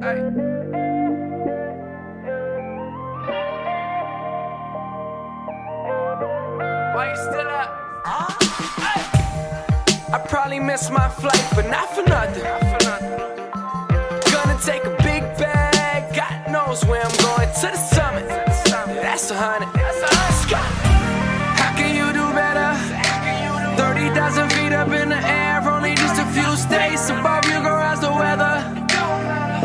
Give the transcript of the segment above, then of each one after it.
Why you still up? I probably missed my flight, but not for nothing. Gonna take a big bag, God knows where I'm going to the summit. That's a hundred. How can you do better? 30,000 feet up in the air, only just a few states above you, girl?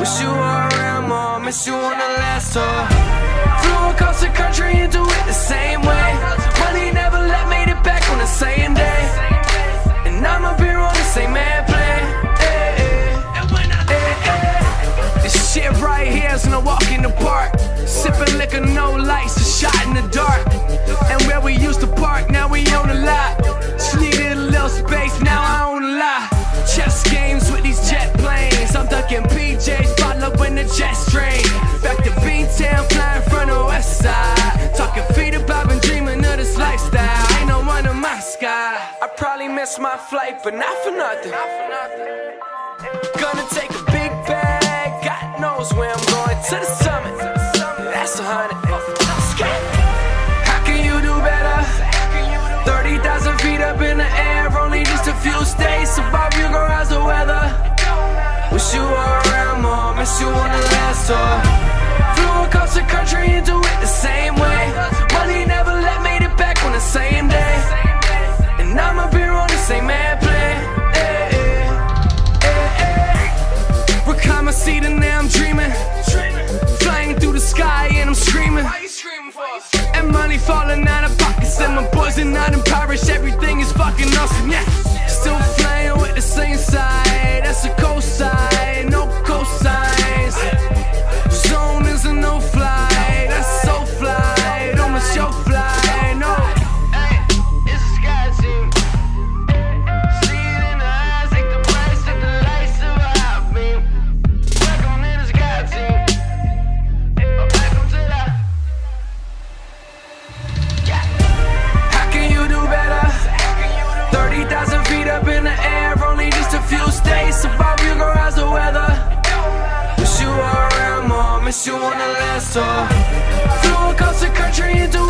Wish you were around more, miss you on the last tour. Flew across the country and do it the same way. Missed my flight, but not for nothing. Gonna take a big bag, God knows where I'm going to the summit. That's a hundred. How can you do better? 30,000 feet up in the air, only just a few states above you, girl, how's the weather? Wish you were around more, miss you on the last tour. Flew across the country and money falling out of pockets and my boys are not impoverished. Everything is fucking awesome, yeah. Still playing with the same side. you wanna last all Flew across the country and do